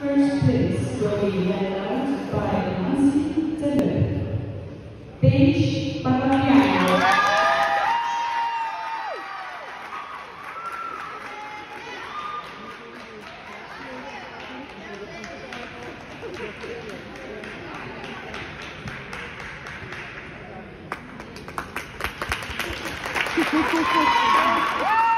First place will be held by Nancy Taylor. Paige Parlapiano. Second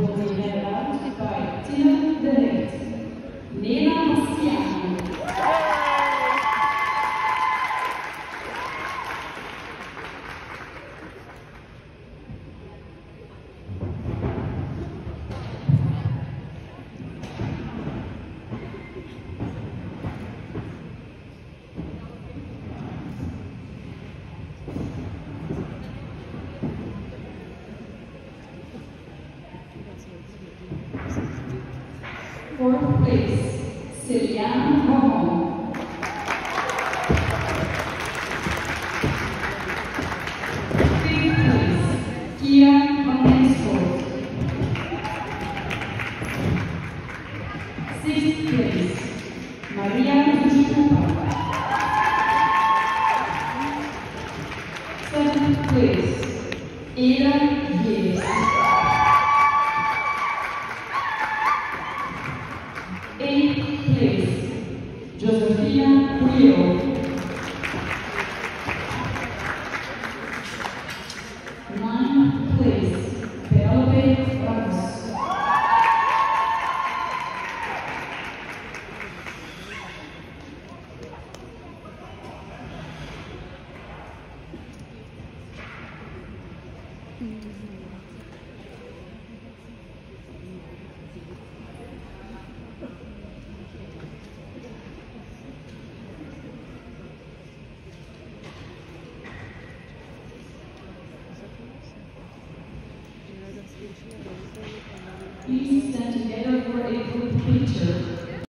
will por tres, Celiana Ramón. Fifth place, Kia Vanesco. Sixth place, María Michupa. Seventh place, Era Yes. Eighth place, Josefina Julio. Ninth place, Ramos. Mm-hmm. Please stand together for a group picture.